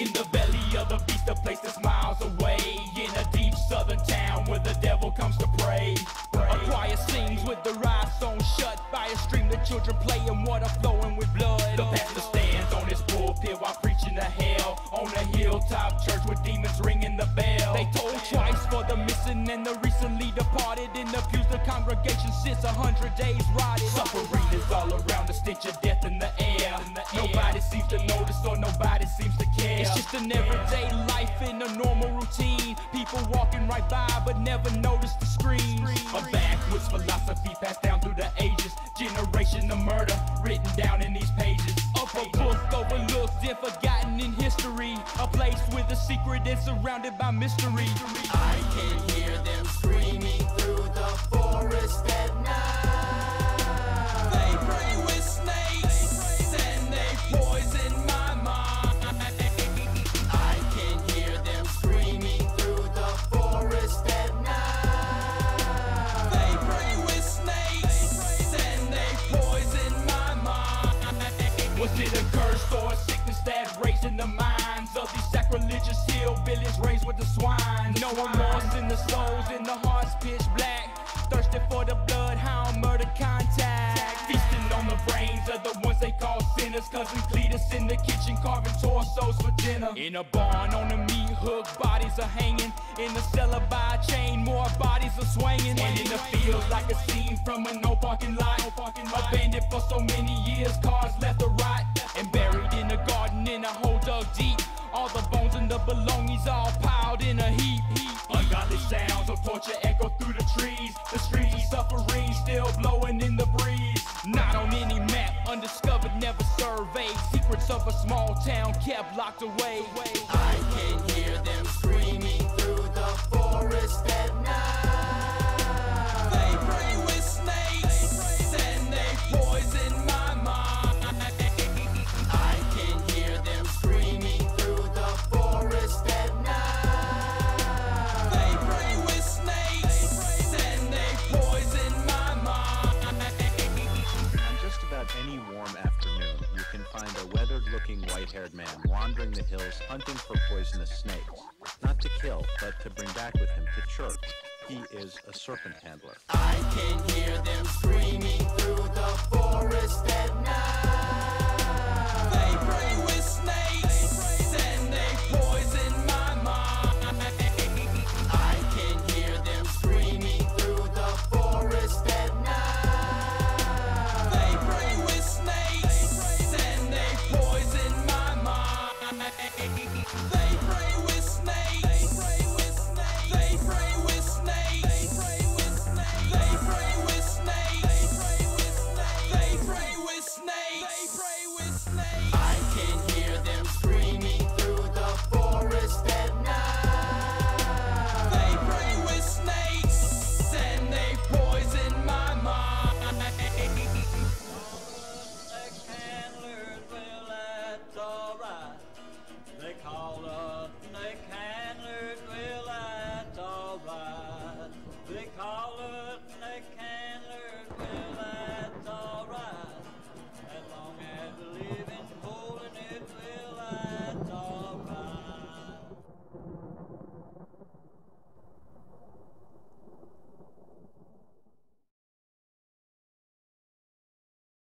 In the belly of the beast, a place that's miles away. In a deep southern town where the devil comes to pray. A choir sings with the eyes sewn shut by a stream that children play and water flowing with blood. The pastor stands on his pulpit while preaching to hell. On a hilltop church with demons ringing the bell. They told twice for the missing and the recently departed. In the pews, the congregation sits a hundred days rotted. Suffering is all around, the stench of death in an everyday life in a normal routine. People walking right by but never notice the screens. A backwards philosophy passed down through the ages. Generation of murder written down in these pages. Of a book overlooked and forgotten in history. A place with a secret and surrounded by mystery. I can a curse or a sickness that raised in the minds of these sacrilegious hillbillies raised with the swine? No remorse in the souls, in the hearts pitch black. Thirsty for the bloodhound murder contact. Feasting on the brains of the ones they call sinners. Cousin Cletus in the kitchen carving torsos for dinner. In a barn on a meat hook, bodies are hanging. In the cellar by a chain, more bodies are swinging. And in the field, like a scene from a no parking lot. Abandoned for so many years, cars left to rot. In a garden in a hole dug deep. All the bones and the belongings all piled in a heap. Ungodly sounds of torture echo through the trees. The streets of suffering still blowing in the breeze. Not on any map, undiscovered, never surveyed. Secrets of a small town kept locked away. I can hear them screaming through the forest haired man wandering the hills hunting for poisonous snakes. Not to kill, but to bring back with him to church. He is a serpent handler. I can hear